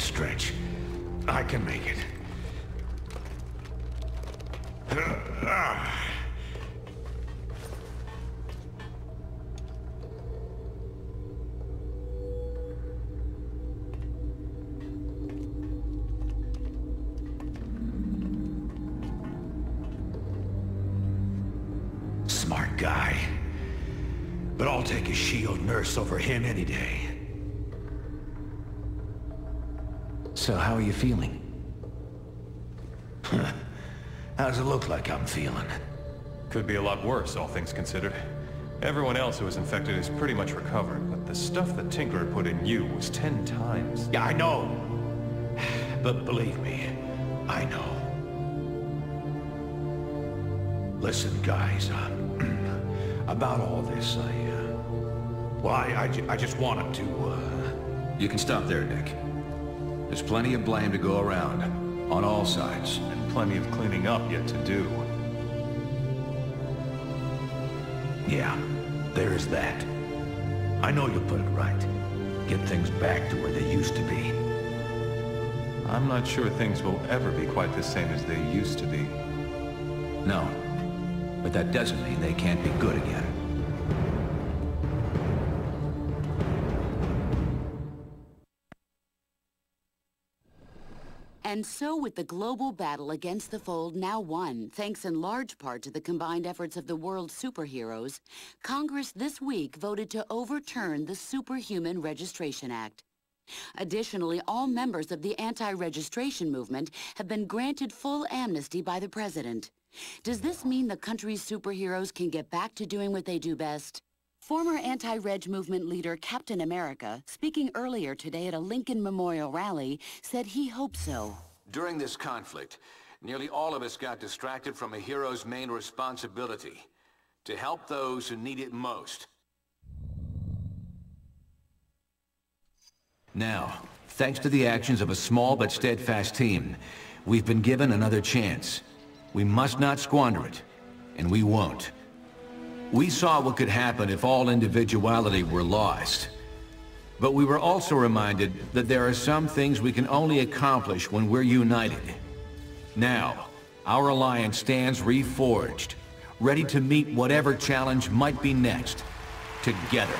stretch. I can make it. Smart guy. But I'll take a shield nurse over him any day. So how are you feeling? How does it look like I'm feeling? Could be a lot worse, all things considered. Everyone else who was infected is pretty much recovered, but the stuff that Tinkerer put in you was ten times. Yeah, I know. But believe me, I know. Listen, guys, uh, about all this, I, uh... Well, I, I, I just wanted to, uh... You can stop there, Nick. There's plenty of blame to go around, on all sides. And plenty of cleaning up yet to do. Yeah, there is that. I know you'll put it right. Get things back to where they used to be. I'm not sure things will ever be quite the same as they used to be. No. But that doesn't mean they can't be good again. And so with the global battle against the Fold now won, thanks in large part to the combined efforts of the world's superheroes, Congress this week voted to overturn the Superhuman Registration Act. Additionally, all members of the anti-registration movement have been granted full amnesty by the president. Does this mean the country's superheroes can get back to doing what they do best? Former anti-reg movement leader Captain America, speaking earlier today at a Lincoln Memorial rally, said he hopes so. During this conflict, nearly all of us got distracted from a hero's main responsibility, to help those who need it most. Now, thanks to the actions of a small but steadfast team, we've been given another chance. We must not squander it, and we won't. We saw what could happen if all individuality were lost. But we were also reminded that there are some things we can only accomplish when we're united. Now, our alliance stands reforged, ready to meet whatever challenge might be next, together.